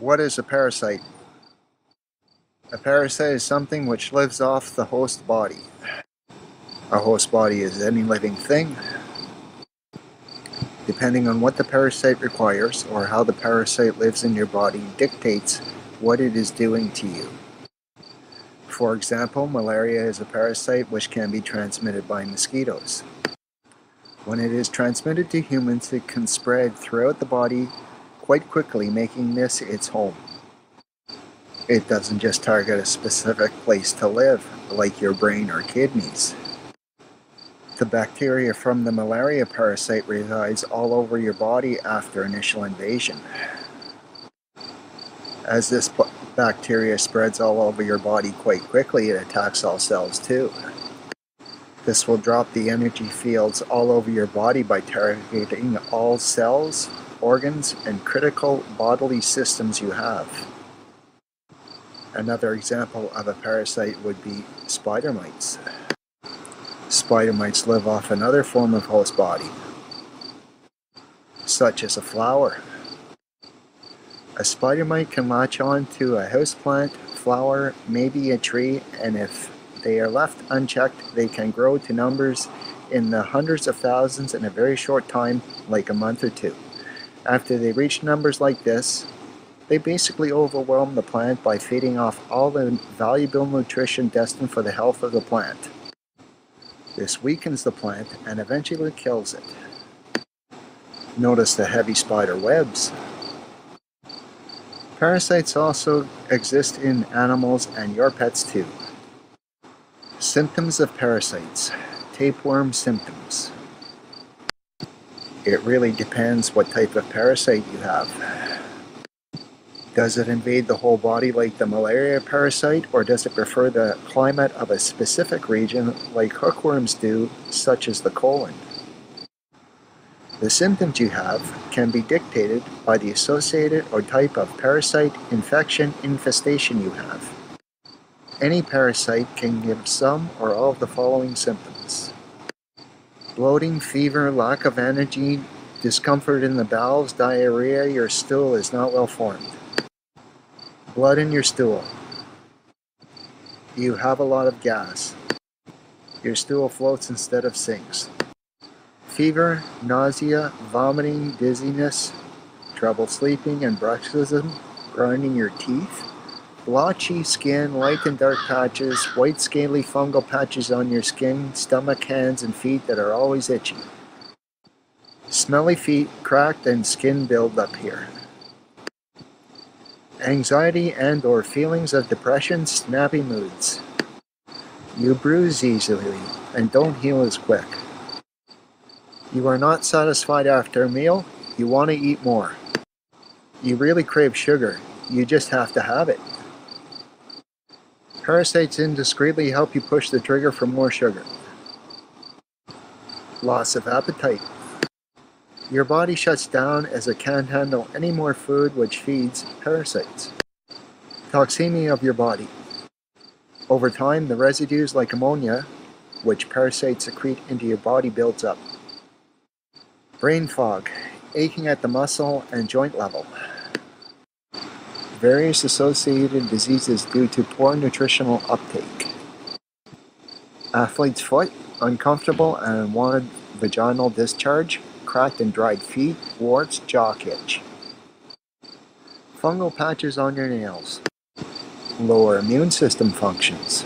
What is a parasite? A parasite is something which lives off the host body. A host body is any living thing. Depending on what the parasite requires or how the parasite lives in your body dictates what it is doing to you. For example, malaria is a parasite which can be transmitted by mosquitoes. When it is transmitted to humans, it can spread throughout the body quite quickly, making this its home. It doesn't just target a specific place to live, like your brain or kidneys. The bacteria from the malaria parasite resides all over your body after initial invasion. As this bacteria spreads all over your body quite quickly, it attacks all cells too. This will drop the energy fields all over your body by targeting all cells, organs, and critical bodily systems you have. Another example of a parasite would be spider mites. Spider mites live off another form of host body, such as a flower. A spider mite can latch on to a houseplant, flower, maybe a tree, and if they are left unchecked, they can grow to numbers in the hundreds of thousands in a very short time, like a month or two. After they reach numbers like this, they basically overwhelm the plant by feeding off all the valuable nutrition destined for the health of the plant. This weakens the plant and eventually kills it. Notice the heavy spider webs. Parasites also exist in animals and your pets too. Symptoms of parasites. Tapeworm symptoms. It really depends what type of parasite you have. Does it invade the whole body like the malaria parasite, or does it prefer the climate of a specific region like hookworms do, such as the colon? The symptoms you have can be dictated by the associated or type of parasite infection infestation you have. Any parasite can give some or all of the following symptoms. Bloating, fever, lack of energy, discomfort in the bowels, diarrhea, your stool is not well formed. Blood in your stool. You have a lot of gas. Your stool floats instead of sinks. Fever, nausea, vomiting, dizziness, trouble sleeping and bruxism, grinding your teeth, Blotchy skin, light and dark patches, white scaly fungal patches on your skin, stomach, hands, and feet that are always itchy. Smelly feet, cracked and skin buildup here. Anxiety and or feelings of depression, snappy moods. You bruise easily and don't heal as quick. You are not satisfied after a meal, you want to eat more. You really crave sugar, you just have to have it. Parasites indiscreetly help you push the trigger for more sugar. Loss of appetite. Your body shuts down as it can't handle any more food which feeds parasites. Toxemia of your body. Over time, the residues like ammonia, which parasites secrete into your body, builds up. Brain fog, aching at the muscle and joint level various associated diseases due to poor nutritional uptake. Athlete's foot, uncomfortable and unwanted vaginal discharge, cracked and dried feet, warts, jock itch. Fungal patches on your nails. Lower immune system functions.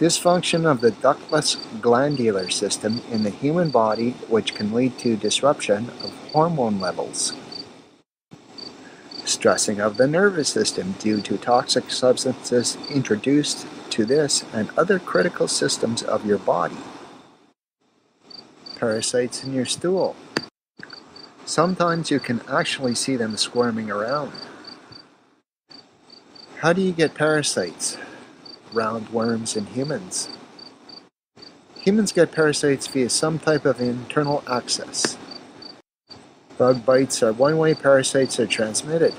Dysfunction of the ductless glandular system in the human body which can lead to disruption of hormone levels stressing of the nervous system due to toxic substances introduced to this and other critical systems of your body. Parasites in your stool. Sometimes you can actually see them squirming around. How do you get parasites? Roundworms in humans. Humans get parasites via some type of internal access. Bug bites are one way parasites are transmitted.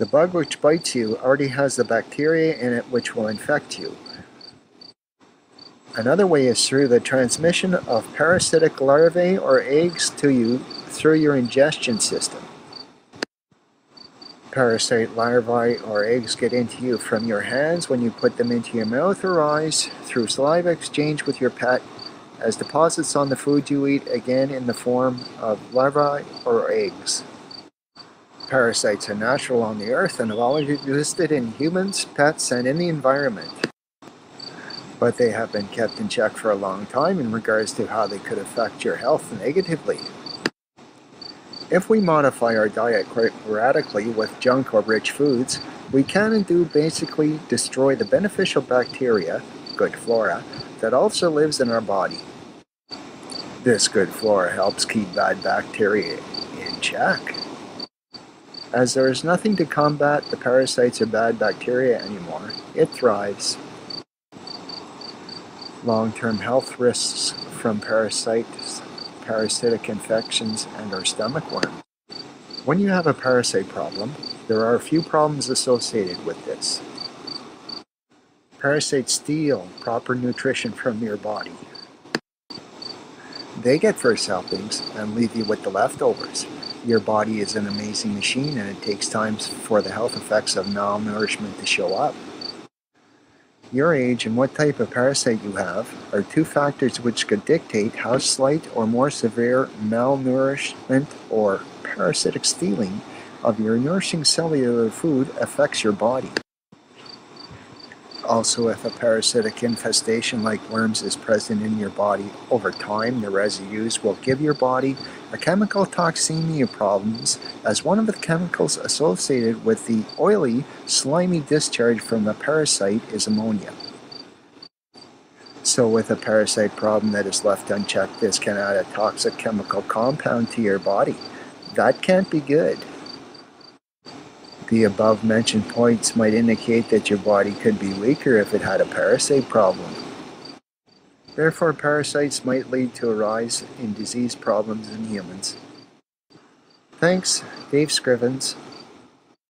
The bug which bites you already has the bacteria in it which will infect you. Another way is through the transmission of parasitic larvae or eggs to you through your ingestion system. Parasite larvae or eggs get into you from your hands when you put them into your mouth or eyes, through saliva exchange with your pet, as deposits on the food you eat, again in the form of larvae or eggs. Parasites are natural on the earth and have always existed in humans, pets, and in the environment. But they have been kept in check for a long time in regards to how they could affect your health negatively. If we modify our diet quite radically with junk or rich foods, we can and do basically destroy the beneficial bacteria, good flora, that also lives in our body. This good flora helps keep bad bacteria in check. As there is nothing to combat the parasites or bad bacteria anymore, it thrives. Long-term health risks from parasites parasitic infections, and our stomach worms. When you have a parasite problem, there are a few problems associated with this. Parasites steal proper nutrition from your body. They get first helpings and leave you with the leftovers. Your body is an amazing machine and it takes time for the health effects of malnourishment to show up. Your age and what type of parasite you have are two factors which could dictate how slight or more severe malnourishment or parasitic stealing of your nourishing cellular food affects your body. Also, if a parasitic infestation like worms is present in your body, over time the residues will give your body a chemical toxemia problems as one of the chemicals associated with the oily, slimy discharge from the parasite is ammonia. So with a parasite problem that is left unchecked, this can add a toxic chemical compound to your body. That can't be good. The above mentioned points might indicate that your body could be weaker if it had a parasite problem. Therefore, parasites might lead to a rise in disease problems in humans. Thanks, Dave Scrivens,